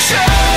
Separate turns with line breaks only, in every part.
future.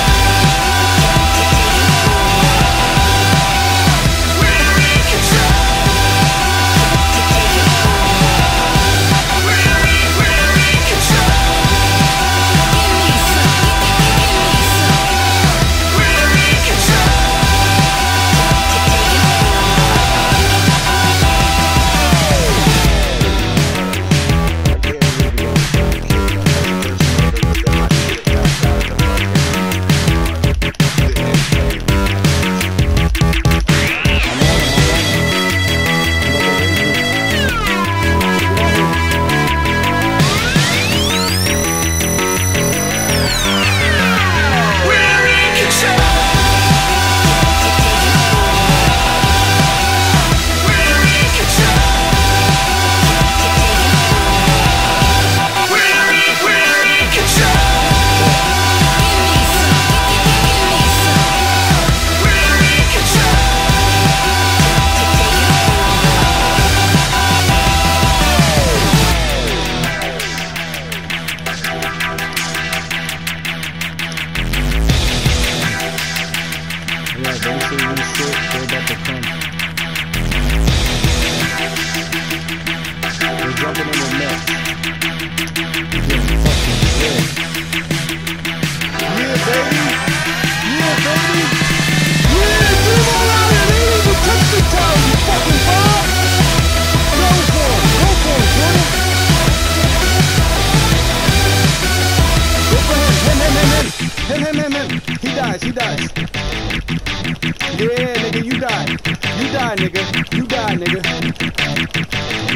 Alright, everything we sit, build up the plan. Him, him, him, him. He dies, he dies. Yeah, nigga, you die. You die, nigga. You die, nigga.